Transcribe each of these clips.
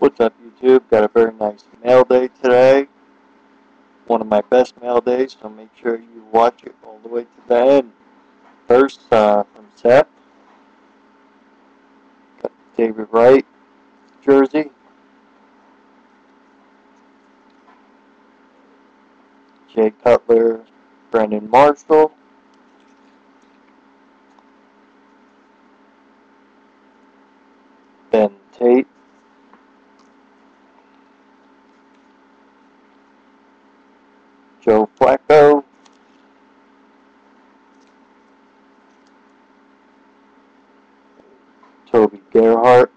What's up YouTube? Got a very nice mail day today. One of my best mail days, so make sure you watch it all the way to the end. First, uh, from Seth. Got David Wright jersey. Jay Cutler, Brandon Marshall. Ben Tate. Joe Flacco. Toby Gerhart.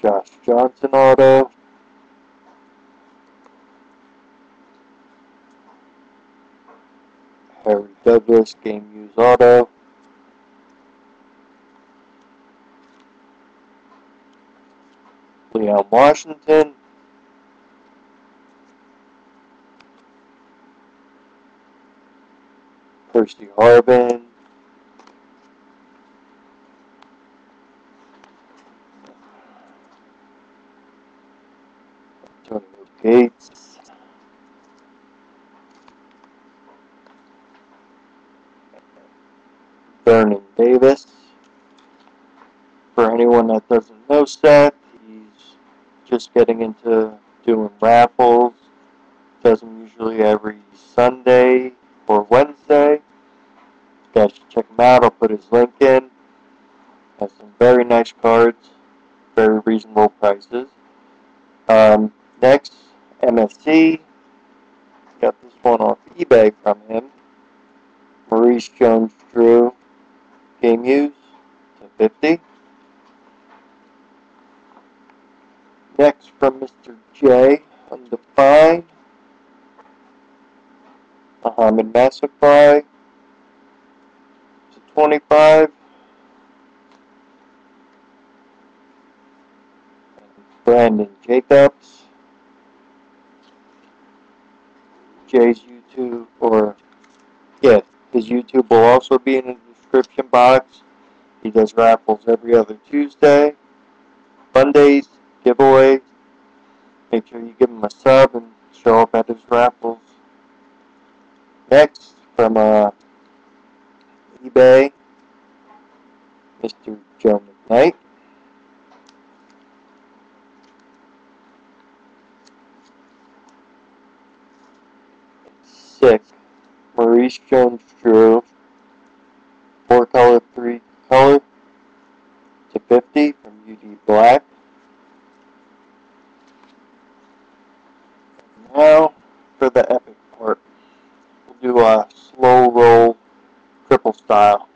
Josh Johnson auto. Harry Douglas game use auto. Leon Washington. Percy Harvin. Antonio Gates. Vernon Davis. For anyone that doesn't know he's just getting into doing raffles. Does them usually every Sunday or Wednesday. You guys should check him out. I'll put his link in. Has some very nice cards, very reasonable prices. Um, next, MSE. Got this one off eBay from him. Maurice Jones-Drew game use to 50. Next from Mr. J, undefined. Mohamed Massaquoi to 25. Brandon Jacobs. Jay's YouTube, or yeah, his YouTube will also be in the description box. He does raffles every other Tuesday. Mondays, giveaways. Make sure you give him a sub and show up at his raffles. Next, from uh, eBay, Mr. Joe McKnight. Sick. Maurice Jones-Drew. For the epic part. We'll do a slow roll triple style.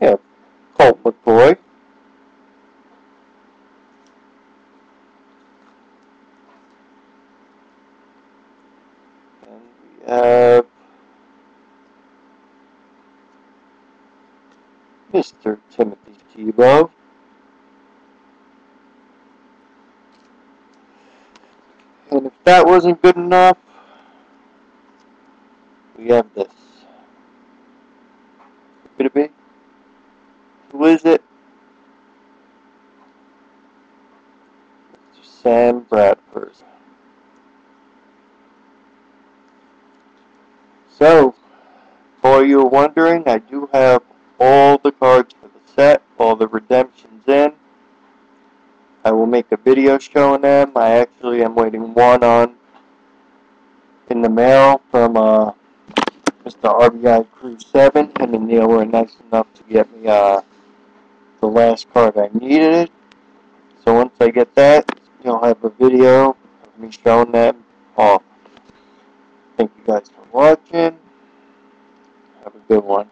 Yeah, Colt McCoy. And we have Mr. Timothy Tebow. And if that wasn't good enough, we have this. Could it be? Who is it? Mr. Sam Bradford. So, for you wondering, I do have all the cards for the set, all the redemptions in. I will make a video showing them. I actually am waiting one on in the mail from uh, Mr. RBI Crew 7. Him and Neil were nice enough to get me uh, the last card I needed. So once I get that, you'll have a video of me showing them off. Thank you guys for watching. Have a good one.